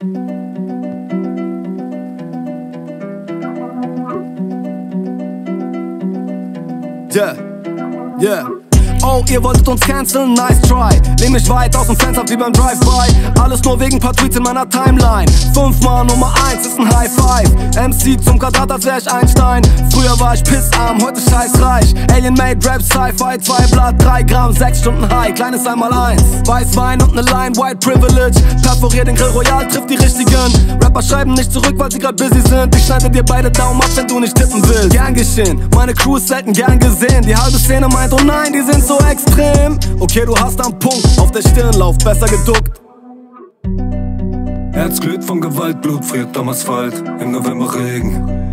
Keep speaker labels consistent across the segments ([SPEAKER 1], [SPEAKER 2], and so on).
[SPEAKER 1] Yeah, yeah. Oh, ihr wolltet uns canceln? Nice try. Lehn mich weit aus dem Fenster wie beim Drive-By. Alles nur wegen paar Tweets in meiner Timeline. Fünfmal Nummer eins ist ein High Five. MC zum Quadrat, als wär ich Einstein. Früher war ich pissarm, heute scheißreich. Alien Made Rap, Sci-Fi, 2 Blatt, 3 Gramm, 6 Stunden High. Kleines einmal eins. Weißwein und ne Line, White Privilege. Perforiert den Grill Royal, trifft die richtigen. Rapper schreiben nicht zurück, weil sie grad busy sind. Ich schneide dir beide Daumen ab, wenn du nicht tippen willst. Gern geschehen, meine Crew ist selten gern gesehen. Die halbe Szene meint, oh nein, die sind so extrem. Okay, du hast am Punkt, auf der Stirn lauf, besser geduckt.
[SPEAKER 2] Herz glüht von Gewalt, Blut friert am Asphalt, im November Regen.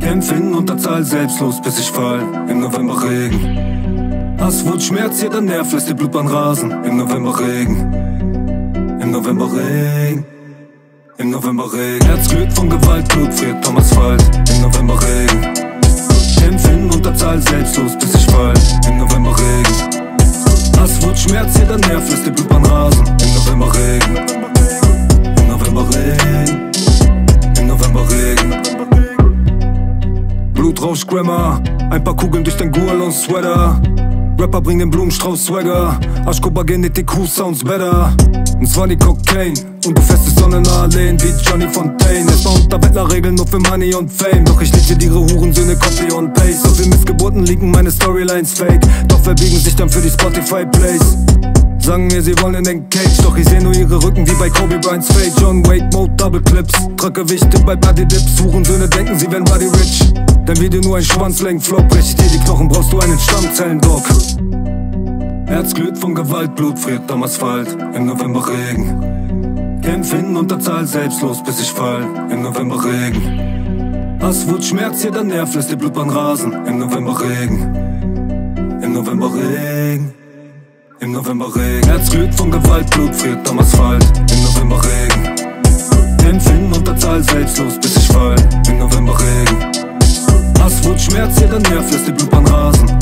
[SPEAKER 2] Kämpf in Unterzahl, selbstlos bis ich fall, im November Regen. Hass, Wut, Schmerz, jeder Nerv lässt die Blutbahn rasen, im November Regen. Im November Regen. Im November Regen. Herz von Gewalt, Blut friert am Asphalt, im November Regen. Kämpf in Unterzahl, selbstlos bis ich fall, im November Regen. Hass, Wut, Schmerz, jeder Nerv lässt die Blutbahn Blutrausch Grammar, ein paar Kugeln durch dein Gualon Sweater. Rapper bringen den Blumenstrauß Swagger, Aschkoba Genetik, Who sounds better. Und zwar die Cocaine und du feste Sonnenalleen wie Johnny Fontaine. Es war unter Wettlerregeln nur für Money und Fame. Doch ich lese ihre Hurensöhne Copy und Paste. So viel Missgeburten liegen meine Storylines fake. Doch verbiegen sich dann für die Spotify Plays. Sagen mir, sie wollen in den Cage, doch ich seh nur ihre Rücken wie bei Kobe Bryant's Fade. John Wade Mode Double Clips, Drückgewichte bei Body Dips. Hurensöhne denken, sie wären Body Rich. Dein Video nur ein Schwanzlängen-Flop, brech ich dir die Knochen, brauchst du einen Stammzellen-Doc. Herz glüht von Gewalt, Blut friert am Asphalt, im November Regen. Kämpf in Unterzahl, selbstlos bis ich fall, im November Regen. Hass, Wut, Schmerz, jeder Nerv lässt die Blutbahn rasen, im November Regen. Im November Regen. November Regen. Herz glüht von Gewalt, Blut friert am Asphalt. Im November Regen. Empfinden unter Zahl selbstlos, bis ich fall. Im November Regen. Hass Wut, Schmerz, jeder Nerv lässt die Blutbahn rasen.